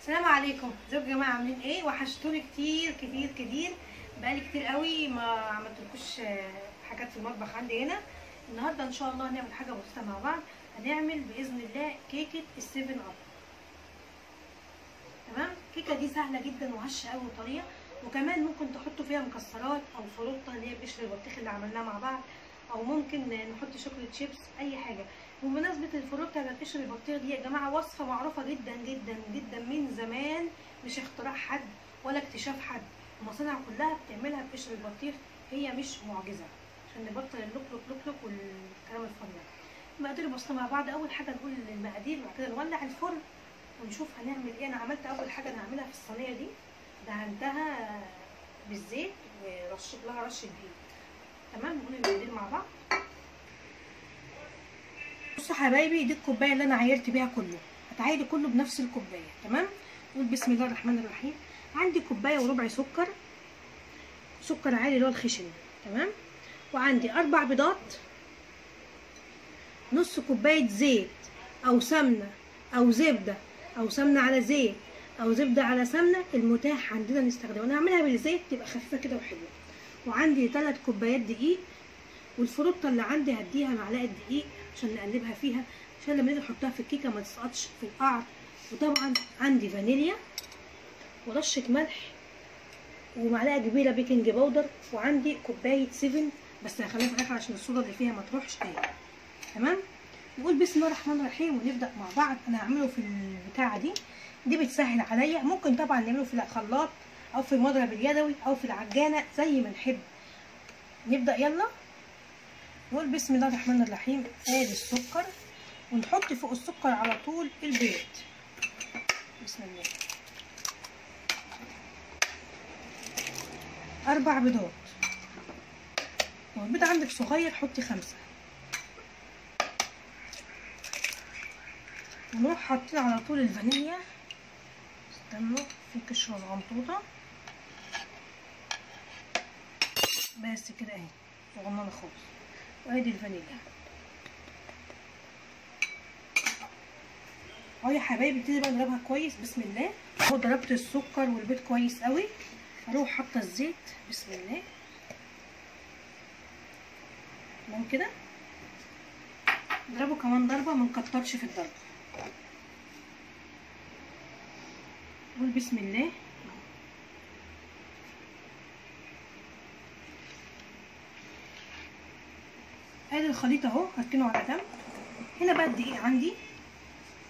السلام عليكم. ازيكم يا جماعة؟ عاملين إيه؟ وحشتوني كتير كتير كتير. بقالي كتير قوي ما عملتلكوش آه، حاجات في المطبخ عندي هنا. النهارده إن شاء الله هنعمل حاجة بسيطة مع بعض. هنعمل بإذن الله كيكة السيفن أب. تمام؟ الكيكة دي سهلة جدا وهشه قوي وطرية. وكمان ممكن تحطوا فيها مكسرات أو فروته اللي هي بقشر البطيخ اللي عملناه مع بعض. أو ممكن نحط chocolate chips أي حاجة. بمناسبه الفروته على قشر البطيخ دي يا جماعة وصفة معروفة جدا جدا جدا من زمان. مش اختراع حد ولا اكتشاف حد. المصانع كلها بتعملها بقشر البطيخ هي مش معجزة. عشان نبطل اللوك لوك لوك لوك والكلام الفاضي ده. المقادير بسيطه مع بعض. أول حاجة نقول المقادير وبعد كده نولع الفرن ونشوف هنعمل إيه. أنا عملت أول حاجة أنا هعملها في الصينية دي. دهنتها بالزيت ورشيت لها رشة دقيق تمام؟ نقول المقادير مع بعض. بصوا حبايبي دي الكوباية اللي أنا عايرت بيها كله. هتعايري كله بنفس الكوباية تمام؟ نقول بسم الله الرحمن الرحيم. عندي كوباية وربع سكر سكر عادي اللي هو الخشن تمام؟ وعندي أربع بيضات نص كوباية زيت أو سمنة أو زبدة أو سمنة على زيت أو زبدة على سمنة المتاح عندنا نستخدمه أنا هعملها بالزيت تبقى خفيفة كده وحلوة. وعندي ثلاث كوبايات دقيق والفروته اللي عندي هديها معلقة دقيق عشان نقلبها فيها عشان لما نيجي نحطها في الكيكة ما تسقطش في القعر. وطبعا عندي فانيليا ورشة ملح ومعلقة كبيرة baking powder وعندي كوباية سيفن أب بس هخليها في الآخر عشان الصودا اللي فيها ما تروحش اهي تمام؟ نقول بسم الله الرحمن الرحيم ونبدأ مع بعض. أنا هعمله في البتاعة دي. دي بتسهل عليا. ممكن طبعا نعمله في الخلاط. أو في المضرب اليدوي أو في العجانة زي ما نحب. نبدأ يلا. نقول بسم الله الرحمن الرحيم. ادي السكر. ونحط فوق السكر على طول البيض. بسم الله. أربع بيضات. لو البيض عندك صغير حطي خمسة. ونروح حاطين على طول الفانيليا. استنوا في قشره صغنطوطه بس كده اهي صغننة خالص. وادي الفانيليا. اهو يا حبايبي ابتدي بقى نضربها كويس بسم الله. اهو ضربت السكر والبيض كويس قوي. أروح حاطة الزيت بسم الله. تمام كده؟ نضربه كمان ضربة ما نكترش في الضرب قول بسم الله. ادي الخليط أهو هركنه على جنب. هنا بقى الدقيق عندي.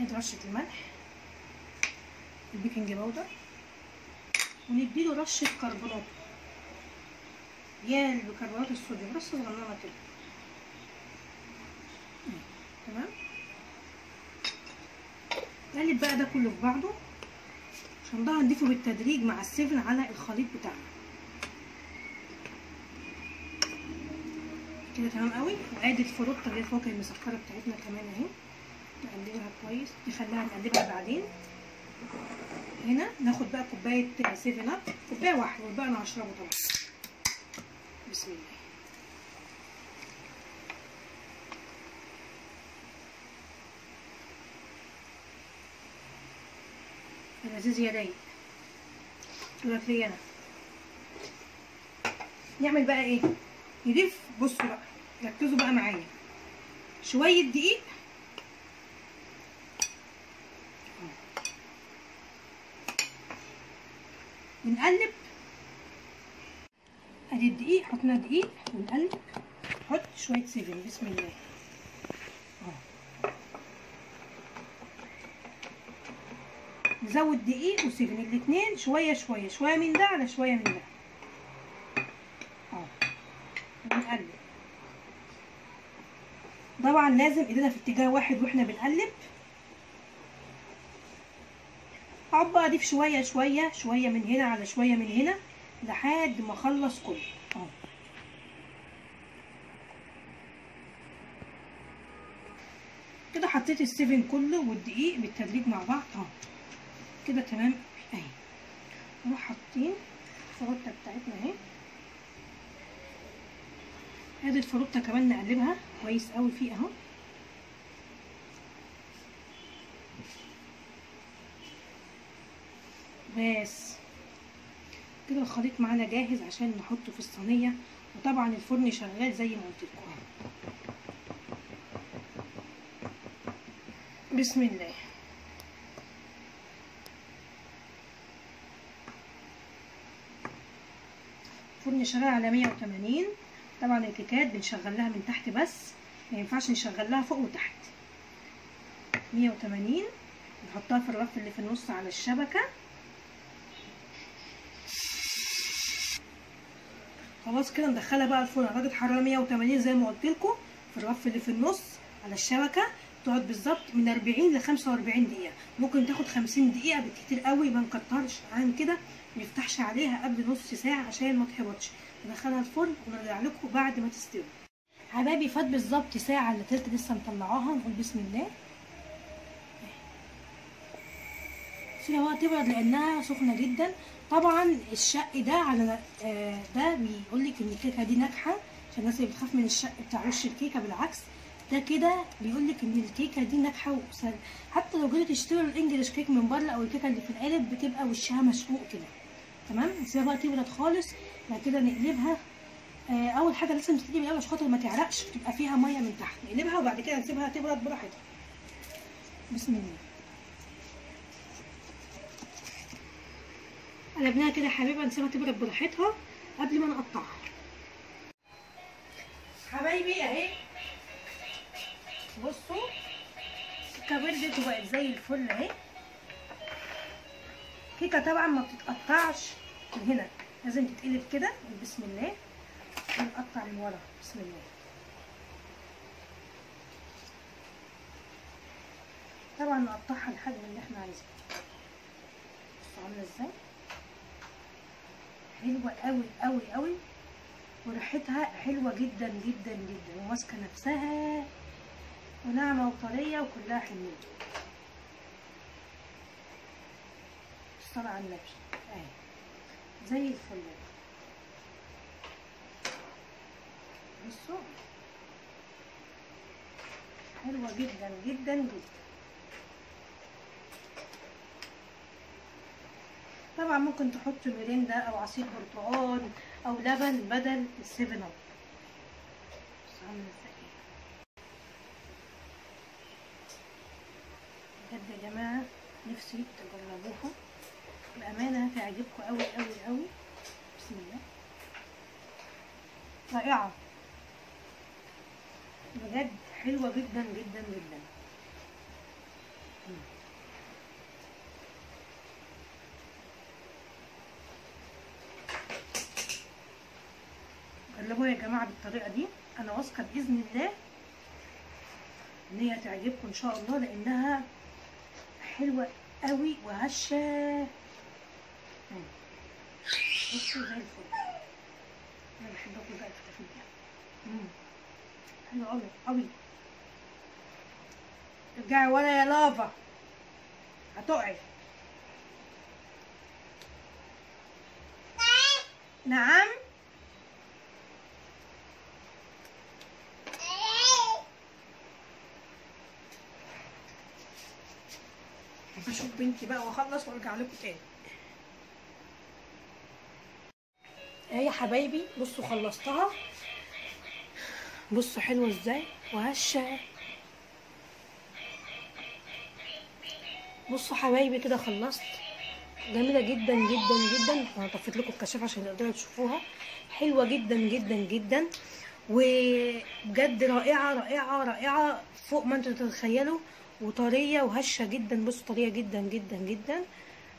ادي رشة الملح ال baking powder. ونديله رشة كربونات. يا بكربونات الصوديوم رشة صغننة كده. تمام؟ نقلب بقى ده كله في بعضه. عشان ده هنضيفه بالتدريج مع السفن على الخليط بتاعنا. كده تمام قوي. وادي الفروته اللي هي الفواكه المسكرة بتاعتنا كمان اهي. نقلبها كويس. نخليها نقلبها بعدين. هنا ناخد بقى كوباية 7 اب كوباية واحدة والباقي أنا هشربه طبعا. بسم الله. لذيذ يا لك لي أنا. نعمل بقى إيه؟ نضيف بصوا بقى ركزوا بقى معايا. شوية دقيق. ونقلب أدي الدقيق حطينا دقيق ونقلب. نحط شوية سيفن بسم الله. نزود دقيق وسيفن الاتنين شوية شوية شوية من ده على شوية من ده آه ونقلب طبعا لازم إيدينا في اتجاه واحد وإحنا بنقلب. أقعد بقى أضيف شوية شوية شوية من هنا على شوية من هنا لحد ما أخلص كله. أهو. كده حطيت السيفن كله والدقيق بالتدريج مع بعض. أهو. كده تمام. أهي. نروح حاطين الفروته بتاعتنا أهي. أدي الفروته كمان نقلبها. كويس قوي فيه أهو. بس. كده الخليط معانا جاهز عشان نحطه في الصينية. وطبعا الفرن شغال زي ما قلت لكم. بسم الله. الفرن شغال على 180 طبعا الكيكات بنشغل لها من تحت بس ما ينفعش نشغل لها فوق وتحت. 180 نحطها في الرف اللي في النص على الشبكة. خلاص كده ندخلها بقى الفرن. درجه حراره 180 زي ما قلت لكم في الرف اللي في النص على الشبكة. تقعد بالظبط من 40 ل 45 دقيقة. ممكن تاخد 50 دقيقة بالكتير قوي ما نكترش. عن كده ما نفتحش عليها قبل نص ساعة عشان ما تحبطش ندخلها الفرن ونرجع لكم بعد ما تستوي. حبايبي فات بالظبط ساعة إلا تلت لسه مطلعاها. نقول بسم الله. سيبها بقى تبرد لأنها سخنة جدا. طبعا الشق ده على آه ده بيقول لك إن الكيكة دي ناجحة عشان الناس اللي بتخاف من الشق بتاع وش الكيكة بالعكس. ده كده بيقول لك إن الكيكة دي ناجحة حتى لو جيتوا تشتروا الإنجليش كيك من بره أو الكيكة اللي في القالب بتبقى وشها مشقوق كده. تمام؟ نسيبها بقى تبرد خالص بعد كده نقلبها. آه أول حاجة لازم تقلبي الأول عشان خاطر ما تعرقش تبقى فيها مية من تحت. نقلبها وبعد كده نسيبها تبرد براحتها. بسم الله. قلبناها كده يا حبيبة نسيبها تبرد براحتها قبل ما نقطعها. حبايبي أهي. بصوا بردت وبقت زي الفل أهي. كيكه طبعا ما بتتقطعش من هنا. لازم تتقلب كده بسم الله. ونقطع من ورا. بسم الله. طبعا نقطعها الحجم اللي إحنا عايزينه عاملة إزاي؟ حلوة قوي قوي قوي وريحتها حلوة جدا جدا جدا. وماسكة نفسها. وناعمة وطرية وكلها حنيه الصلاه على النبي اهي زي الفل. بصوا حلوة جدا جدا جدا. طبعا ممكن تحط ميريندا أو عصير برتقال أو لبن بدل السيفن اب بجد يا جماعة نفسي تجربوها. بأمانة هتعجبكم قوي قوي قوي بسم الله. رائعة. بجد حلوة جدا جدا جدا. جربوها يا جماعة بالطريقة دي. أنا واثقة بإذن الله إن هي هتعجبكم إن شاء الله لأنها حلوة قوي وهشة. بصوا زي الفل أنا بحب اكل بقى دي حلو قوي قوي ارجعي ورا يا لافا. هتقعي نعم. أشوف بنتي بقى واخلص وارجع لكم تاني. يا حبايبي بصوا خلصتها. بصوا حلوة إزاي؟ وهشة. بصوا حبايبي كده خلصت. جميلة جدا جدا جدا. أنا طفيت لكم الكشاف عشان تقدروا تشوفوها. حلوة جدا جدا جدا. وبجد رائعة رائعة رائعة. فوق ما أنتوا تتخيلوا. وطرية وهشة جدا. بصوا طرية جدا جدا جدا.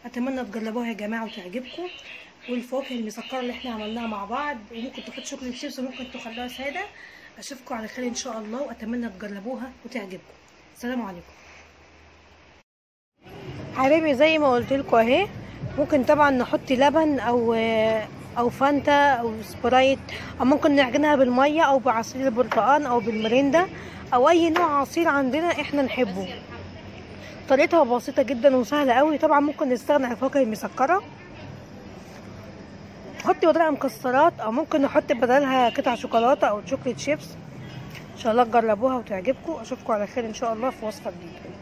أتمنى تجربوها يا جماعة وتعجبكم. والفواكه المسكرة اللي إحنا عملناها مع بعض وممكن تحط شوكولاته شيبس وممكن تخلوها سادة. أشوفكم على خير إن شاء الله وأتمنى تجربوها وتعجبكم. السلام عليكم. حبايبي زي ما قلت لكم أهي ممكن طبعا نحط لبن أو أو فانتا أو سبرايت أو ممكن نعجنها بالمية أو بعصير البرتقال أو بالمريندا أو أي نوع عصير عندنا إحنا نحبه. طريقتها بسيطة جدا وسهلة قوي طبعا ممكن نستغنى عن الفواكه المسكرة. نحط بدلها مكسرات أو ممكن نحط بدلها قطع شوكولاتة أو شوكليت شيبس إن شاء الله تجربوها وتعجبكم. أشوفكم على خير إن شاء الله في وصفة جديدة.